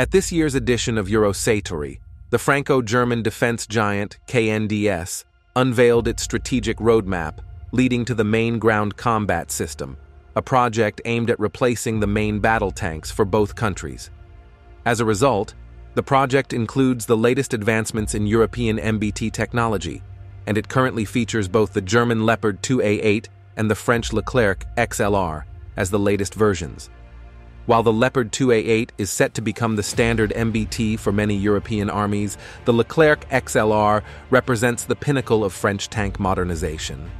At this year's edition of Eurosatory, the Franco-German defense giant KNDS unveiled its strategic roadmap leading to the main ground combat system, a project aimed at replacing the main battle tanks for both countries. As a result, the project includes the latest advancements in European MBT technology, and it currently features both the German Leopard 2A8 and the French Leclerc XLR as the latest versions. While the Leopard 2A8 is set to become the standard MBT for many European armies, the Leclerc XLR represents the pinnacle of French tank modernization.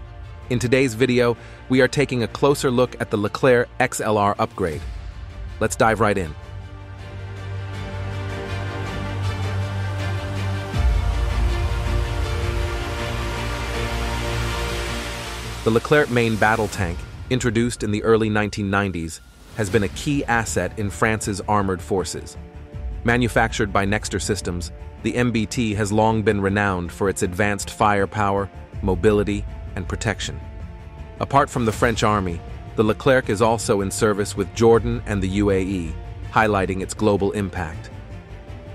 In today's video, we are taking a closer look at the Leclerc XLR upgrade. Let's dive right in. The Leclerc main battle tank, introduced in the early 1990s, has been a key asset in France's armored forces. Manufactured by Nexter Systems, the MBT has long been renowned for its advanced firepower, mobility, and protection. Apart from the French army, the Leclerc is also in service with Jordan and the UAE, highlighting its global impact.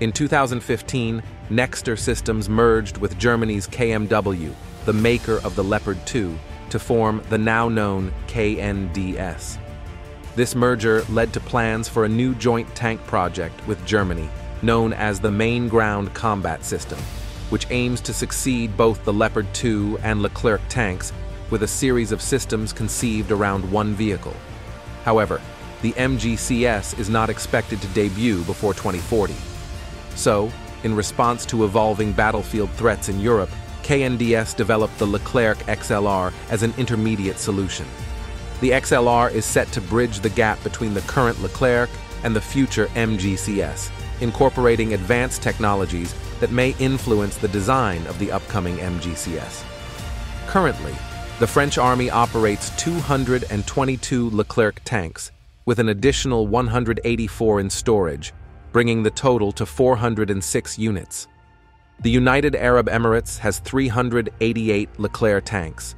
In 2015, Nexter Systems merged with Germany's KMW, the maker of the Leopard 2, to form the now known KNDS. This merger led to plans for a new joint tank project with Germany, known as the Main Ground Combat System, which aims to succeed both the Leopard 2 and Leclerc tanks with a series of systems conceived around one vehicle. However, the MGCS is not expected to debut before 2040. So, in response to evolving battlefield threats in Europe, KNDS developed the Leclerc XLR as an intermediate solution. The XLR is set to bridge the gap between the current Leclerc and the future MGCS, incorporating advanced technologies that may influence the design of the upcoming MGCS. Currently, the French Army operates 222 Leclerc tanks, with an additional 184 in storage, bringing the total to 406 units. The United Arab Emirates has 388 Leclerc tanks,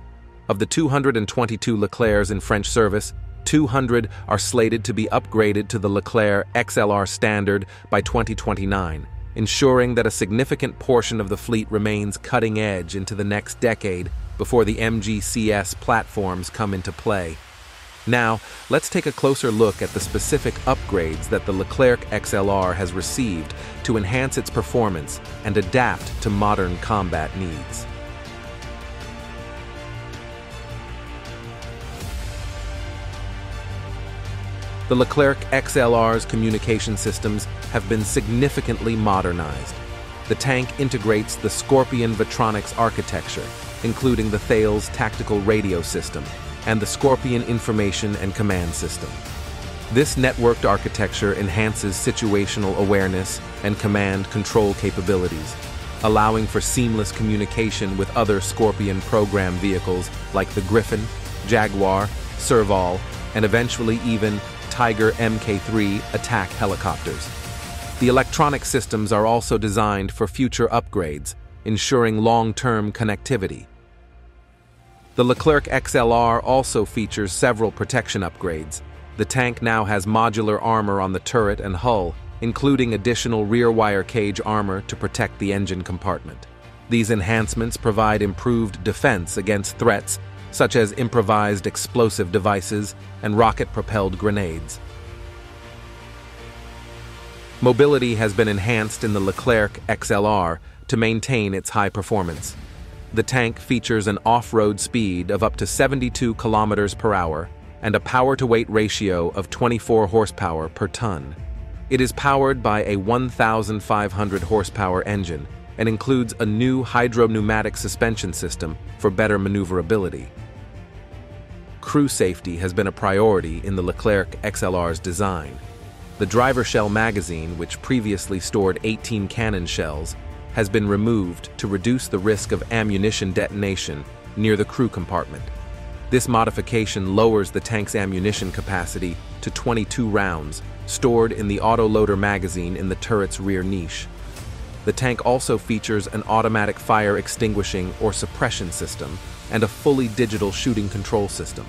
of the 222 Leclercs in French service, 200 are slated to be upgraded to the Leclerc XLR standard by 2029, ensuring that a significant portion of the fleet remains cutting edge into the next decade before the MGCS platforms come into play. Now, let's take a closer look at the specific upgrades that the Leclerc XLR has received to enhance its performance and adapt to modern combat needs. The Leclerc XLR's communication systems have been significantly modernized. The tank integrates the Scorpion Vetronics architecture, including the Thales tactical radio system and the Scorpion information and command system. This networked architecture enhances situational awareness and command control capabilities, allowing for seamless communication with other Scorpion program vehicles like the Griffon, Jaguar, Serval, and eventually even Tiger Mk3 attack helicopters. The electronic systems are also designed for future upgrades, ensuring long-term connectivity. The Leclerc XLR also features several protection upgrades. The tank now has modular armor on the turret and hull, including additional rear wire cage armor to protect the engine compartment. These enhancements provide improved defense against threats such as improvised explosive devices and rocket-propelled grenades. Mobility has been enhanced in the Leclerc XLR to maintain its high performance. The tank features an off-road speed of up to 72 kilometers per hour and a power-to-weight ratio of 24 horsepower per ton. It is powered by a 1,500 horsepower engine and includes a new hydropneumatic suspension system for better maneuverability. Crew safety has been a priority in the Leclerc XLR's design. The driver shell magazine, which previously stored 18 cannon shells, has been removed to reduce the risk of ammunition detonation near the crew compartment. This modification lowers the tank's ammunition capacity to 22 rounds, stored in the autoloader magazine in the turret's rear niche. The tank also features an automatic fire extinguishing or suppression system and a fully digital shooting control system.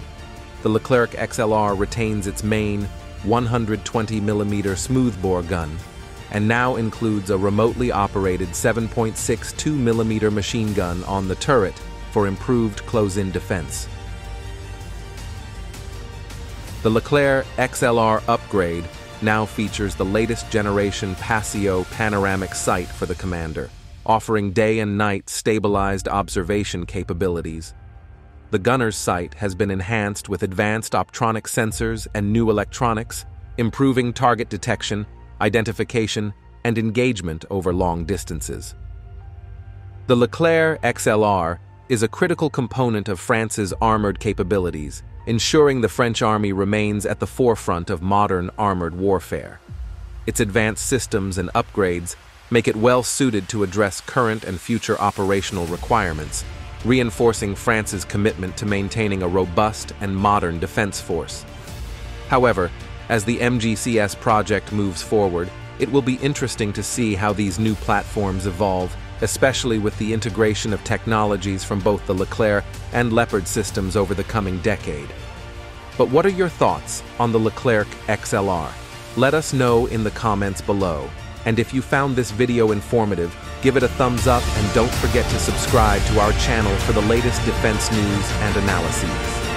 The Leclerc XLR retains its main 120mm smoothbore gun and now includes a remotely operated 7.62mm machine gun on the turret for improved close-in defense. The Leclerc XLR upgrade now features the latest generation Paseo panoramic sight for the commander, offering day and night stabilized observation capabilities. The gunner's sight has been enhanced with advanced optronic sensors and new electronics, improving target detection, identification, and engagement over long distances. The Leclerc XLR is a critical component of France's armored capabilities, ensuring the French army remains at the forefront of modern armored warfare. Its advanced systems and upgrades make it well suited to address current and future operational requirements, reinforcing France's commitment to maintaining a robust and modern defense force. However, as the MGCS project moves forward, it will be interesting to see how these new platforms evolve especially with the integration of technologies from both the Leclerc and Leopard systems over the coming decade. But what are your thoughts on the Leclerc XLR? Let us know in the comments below. And if you found this video informative, give it a thumbs up and don't forget to subscribe to our channel for the latest defense news and analyses.